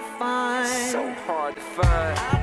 to find. So hard to find.